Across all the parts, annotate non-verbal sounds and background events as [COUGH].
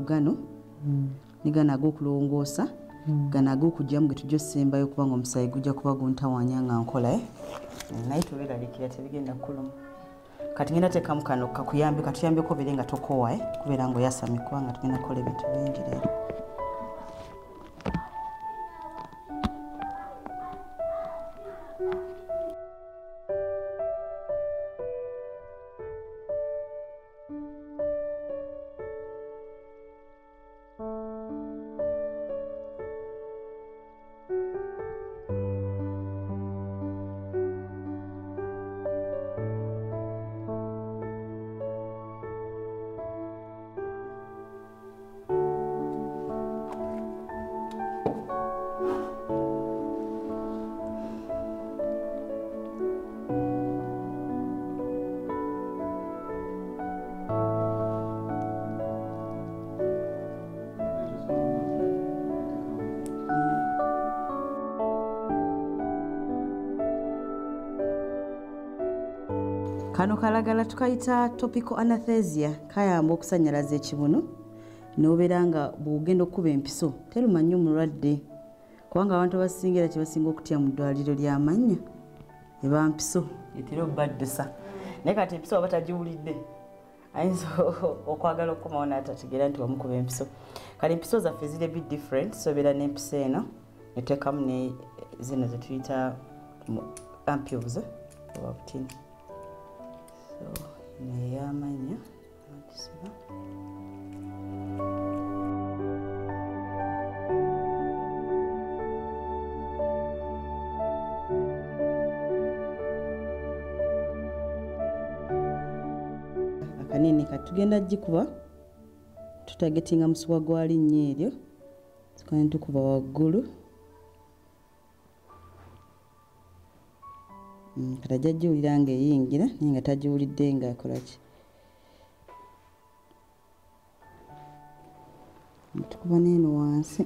gano nigano ag'okulongoosa gano ag'okugyamu ge tujja osembayo kubanga omusayi gujja kuba guntawanya nga nkolae naye tubeeraliikira tebigenda kuluma kati ngenda teekamu kano kakuyambe katuyambeko obeere nga tokoowa kubeera nga oyasami kubanga tugenda kukola ebintu bingi leero kano kalagala tukayita topical anathesia kayamba okusanyalaza ekibunu nobeera nga bwogenda okukuba empiso teruma nnyo mulwadde kubanga abantu abasingira kyebasinga okutya mu ddwaliro lyamanya ebampiso etera obaddusa naye kati empiso waba tagiwulidde ayinza [LAUGHS] okwagala okukomawo natategeera nti wamukuba empiso. Kale empiso zaffe ziri bit different sobeera n'empiso eno neteekamu ne zino zetuyita ampules oba butini neyamanya agisiba akanini kati tugenda gikuba tutagetinga musuwa gwa linnya eryo tukane tukuba waggulu kati ajja giwulira nga eyingira naye nga tagiwulidde nga akola ki? Tukuba neeno wansi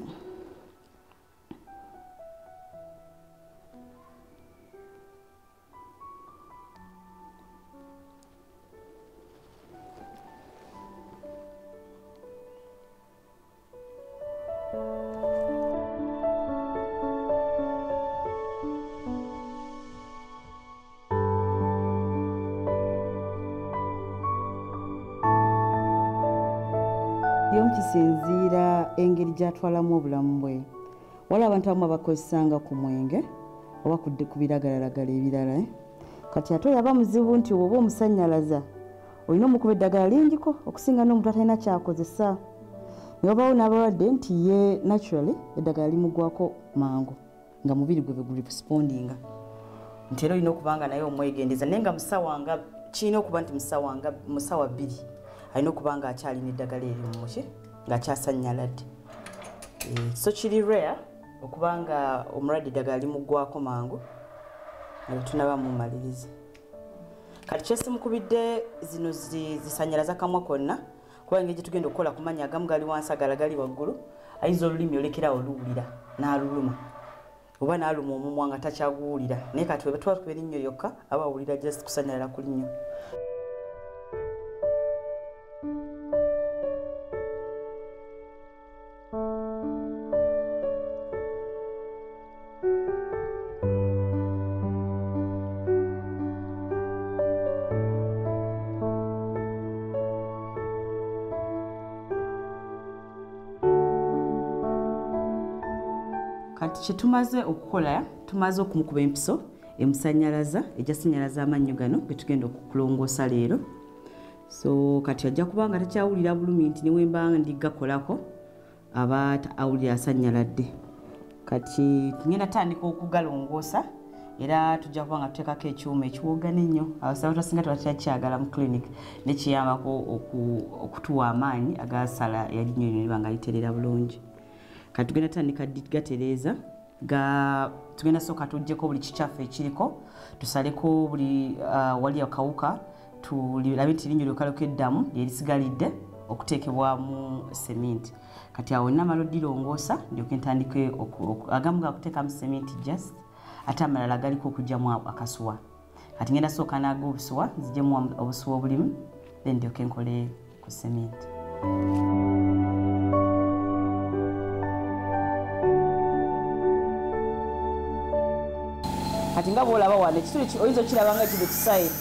byomu kisinziira engeri gyatwalamu obulamu bwe. Waliwo abantu abamu abakozesanga ku mwenge oba ku biragalalagala ebirala eh? kati ate oyo aba muzibu nti oba omusanyalaza olina omukuba eddagala lingiko okusinga n'omuntu atalina kyakozesa. Naye obawo n'abalwadde nti ye naturally eddagala limugwako mangu nga mubiri gwe begurespondinga nti era olina okuba nga naye omwegendeza naye nga musawa nga kirina okuba nti musawa bbiri alina okuba nga akyalina eddagala eri mumuki ngaakyasannyaladde so kiri rare okuba nga omulwadde eddagala limuggwako mangu nga tetunaba mumaliriza kati kyesimukubidde zino zisanyalaza kamwa konna kuba engeri gyetugenda okukola kumanya agamu gali wansi agala gali waggulu ayinza olulimi olekerawo luwulira n'aluluma. Oba n'aluma omumwa nga takyaguwulira. Naye kati webatuba tuba erinnyo lyokka aba awulira just kusanyalala ku linnyo kati kyetumaze okukola tumaze okumukuba empiso emusanyalaza ejasanyalaza amannyo gano getugenda okukulongoosa leero. So kati ajja kuba nga takyawulira bulumi nti niwemba ndigakolako aba awulira asanyaladde. Kati tugenda tandika okugalongoosa era tujja kuba nga tuteekako ekyuma ekiwogana ennyo abasaba twasinga tebatakyagala mu clinic nekiyambako okutuwa amaanyi agasala yalinnyo lino liba nga literera bulungi kati tugenda tandika gatereeza tugenda sooka tuggyeko buli kikyafu ekiriko tusaleko buli wali akawuka tulabe nti linnyo lyokaleko eddamu lyerisigalidde okuteekebwamu seminti kati awo namala odirongoosa ndyoke ntandike agamu gakuteekamu seminti just ate amalala galiko okugyamu akasuwa. Kati ngenda sooka naaga obusuwa nzijemu obusuwa obulimu then ndyoke nkole ku seminti kati nga bwolaba wano ekituli oyinza okiraba nga kiri kusayidi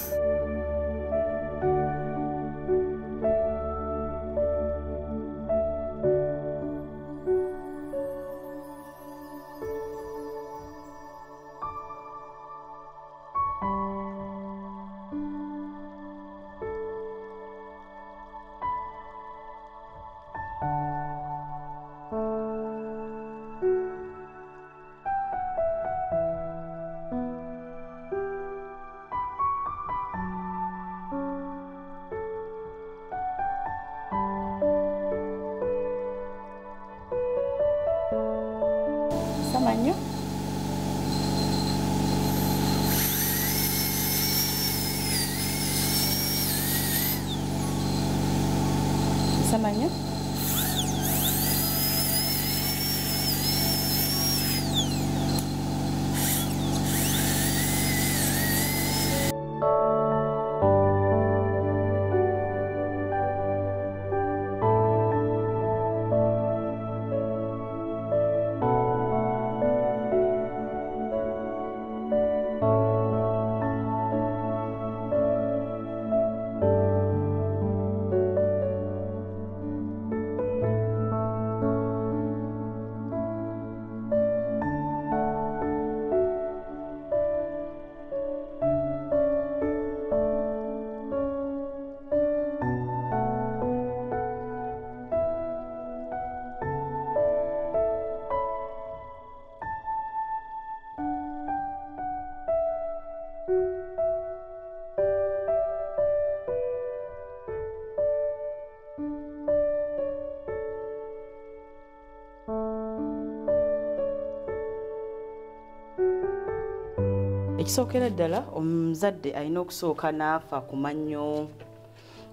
ekisookera ddala omuzadde alina okusooka n'afa ku mannyo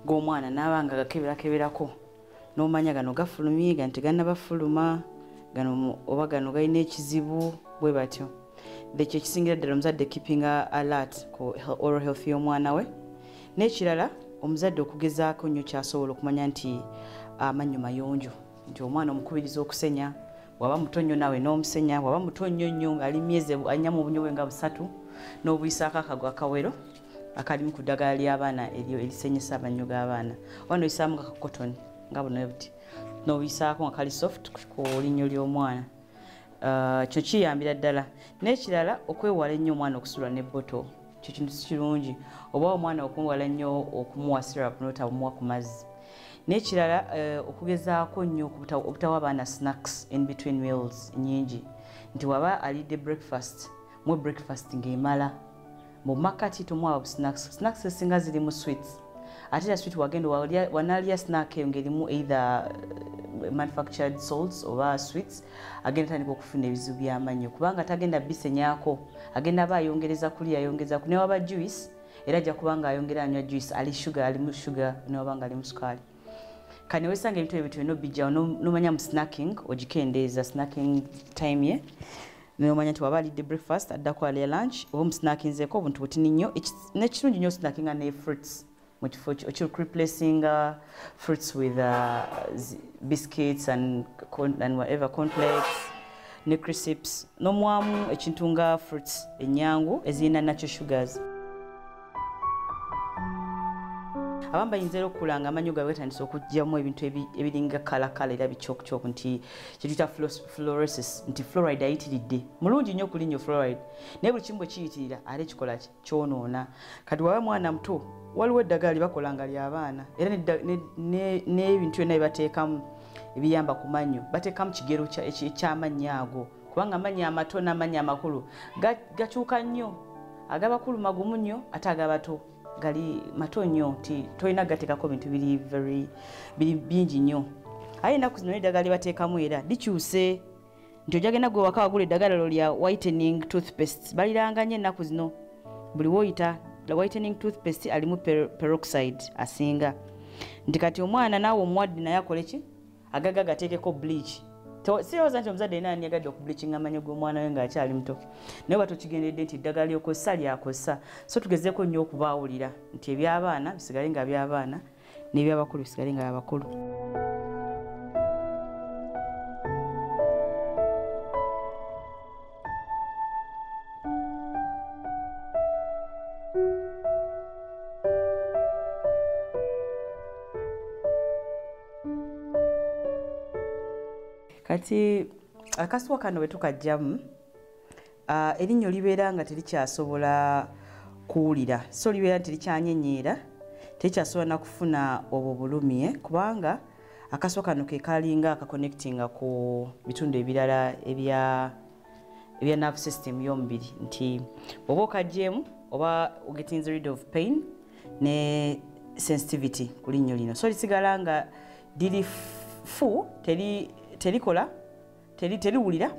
g'omwana n'aba nga gakeberakeberako. N'omanya gano gafulumye gano tegannabafuluma gano oba gano galina ekizibu bwe batyo. Ekyo ekisingira ddala omuzadde keepinga alert ku oral health y'omwana we. N'ekirala omuzadde okugezaako nnyo kyasobola okumanya nti amannyo mayonjo nti omwana omukubiriza okusenya waba muto nnyo nawe n'omusenya waba muto nnyo nnyo ali myezi alina mu obunyo bwe nga busatu n'obuyisaako akago akawero akalimu ku ddagala ly'abaana eryo erisenyesa amannyo g'abaana. Oba noyisaamu nga kakotoni nga buno buti. Nobuyisaako nga kali soft ku linnyo ly'omwana. Ah, kyo kiyambira ddala. N'ekirala okwewala ennyo omwana okusulwa n'ebboto kyo kintu kirungi. Oba omwana okwewala nnyo okumuwa sirap notabumuwa ku mazzi. N'ekirala eh, okugezaako nnyo obutawa abaana snacks in between meals nyingi nti waba alidde breakfast mwe breakfast ng'emala. Mu makati tomwaba bu snacks. Snacks esinga ziri mu sweets. Ate era sweet wagenda wanalya snack eyo ng'erimu either eh, manufactured salts oba sweets agenda tandika okufuna ebizibu by'amannyo. Kubanga tagenda bisenyaako. Agenda aba ayongereza kulya ayongerezaku newaba juice era ajja kuba nga ayongera anywa juice. Ali sugar alimu sugar newaba nga ali mu sukaali. Kane wesanga ebintu ebyo byonna obijjawo no- nomanya mu snacking ogikendeeza snacking time ye nomanya nti waba alidde breakfast addako alya lunch oba omusinakinzeeko obuntu butini nnyo Eki- nekirungi nnyo osinakinga ne fruits. Mukifo kifo ki- okiri replacing uh, fruits with uh, biscuits and, and whatever cornflakes ne crisps nomwamu ekintu nga fruits enyangu ezirina natural sugars abamu bayinza era okukula nga amanyo gaabwe gatandisa okugyamu ebintu ebi- ebiringa kalakala era bikyokukyoku nti kyetuyita fluorosis nti fluoride ayitiridde. Mulungi nnyo okulinnyo fluoride. Naye buli kimu bwe kiyitirira ate kikola ki? Kyonoona. Kati waba mwana muto waliwo eddagala lyebakola nga ly'abaana era n'ebintu byonna byebateekamu ebiyamba ku mannyo bateekamu kigero eky'amannyo ago. Kubanga amannyo amato n'amannyo amakulu ga- gakyuka nnyo. Agabakulu magumu nnyo ate agabato gali mato nnyo nti tolina gateekako bintu biri very biri bingi nnyo. Aye ennaku zino eddagala lyebateekamu era likyuse nti ojagenda gwe waka wagula eddagala lo lya whitening toothpaste baliranganya ennaku zino. Buli woyita whitening toothpaste alimu per- peroxide asinga. Nti kati omwana naawe omuwadde naye akole ki? Agaga gateekeko bleach sirowooza nti omuzadde yena yanyagadde okubleachinga amanyo g'omwana we ng'akyali muto. Naye oba tokigenderedde nti eddagala lyokozesa lyakozesa so tugezeeko nnyo okubaawulira nti ebyabaana bisigale nga byabaana n'ebyabakulu bisigale nga abakulu kati akasuwa kano bwe tukajjamu uh, erinnyo libeera nga terikyasobola kuwulira so libeera nti terikyanyenyeera terikyasobola nakufuna obwo bulumi eh? kubanga akasuwa kano ke kalinga akakonectinga ku bitundu ebirala ebya ebya nerve system y'omubiri nti bwoba okajjeemu oba ogetinze rid of pain ne sensitivity ku linnyo lino so lisigala nga liri fu terikola teri teriwulira